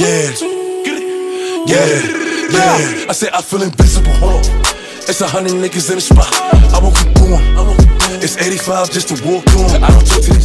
Yeah, yeah, yeah. I said I feel invincible. It's a hundred niggas in the spot. I won't keep going. It's 85 just to walk on. I don't talk to.